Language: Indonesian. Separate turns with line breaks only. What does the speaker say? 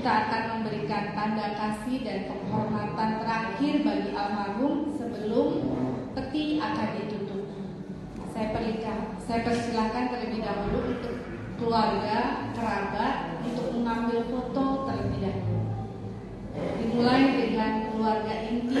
kita akan memberikan tanda kasih dan penghormatan terakhir bagi almarhum sebelum peti akan ditutup. Saya perlikan, saya persilahkan terlebih dahulu untuk keluarga, kerabat untuk mengambil foto terlebih dahulu. Dimulai dengan keluarga inti